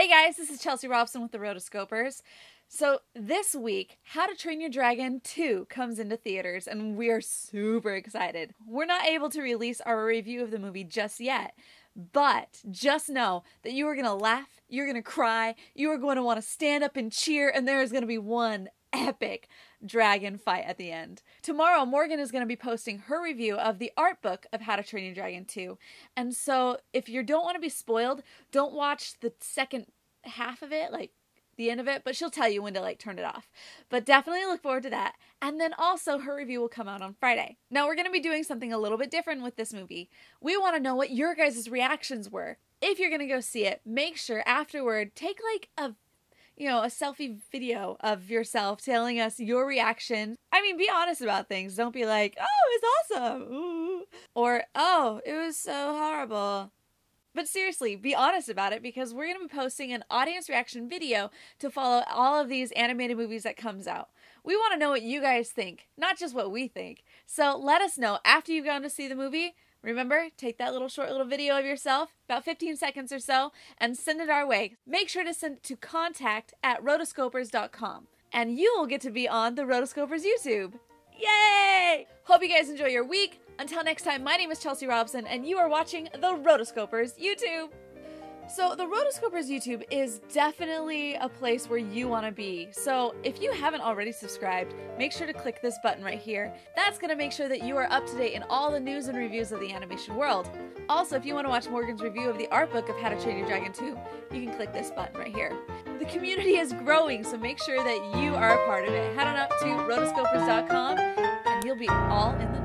Hey guys, this is Chelsea Robson with the Rotoscopers. So, this week, How to Train Your Dragon 2 comes into theaters, and we are super excited. We're not able to release our review of the movie just yet, but just know that you are going to laugh, you're going to cry, you are going to want to stand up and cheer, and there is going to be one epic dragon fight at the end. Tomorrow, Morgan is going to be posting her review of the art book of How to Train Your Dragon 2. And so, if you don't want to be spoiled, don't watch the second half of it, like the end of it, but she'll tell you when to like turn it off. But definitely look forward to that. And then also her review will come out on Friday. Now we're going to be doing something a little bit different with this movie. We want to know what your guys' reactions were. If you're going to go see it, make sure afterward take like a you know, a selfie video of yourself telling us your reaction. I mean, be honest about things. Don't be like, oh, it's awesome. Ooh. Or, oh, it was so horrible. But seriously, be honest about it because we're going to be posting an audience reaction video to follow all of these animated movies that comes out. We want to know what you guys think, not just what we think. So let us know after you've gone to see the movie Remember, take that little short little video of yourself, about 15 seconds or so, and send it our way. Make sure to send it to contact at rotoscopers.com, and you will get to be on the Rotoscopers YouTube. Yay! Hope you guys enjoy your week. Until next time, my name is Chelsea Robson, and you are watching the Rotoscopers YouTube. So, the Rotoscopers YouTube is definitely a place where you want to be. So, if you haven't already subscribed, make sure to click this button right here. That's going to make sure that you are up to date in all the news and reviews of the animation world. Also, if you want to watch Morgan's review of the art book of How to Train Your Dragon 2, you can click this button right here. The community is growing, so make sure that you are a part of it. Head on up to rotoscopers.com and you'll be all in the.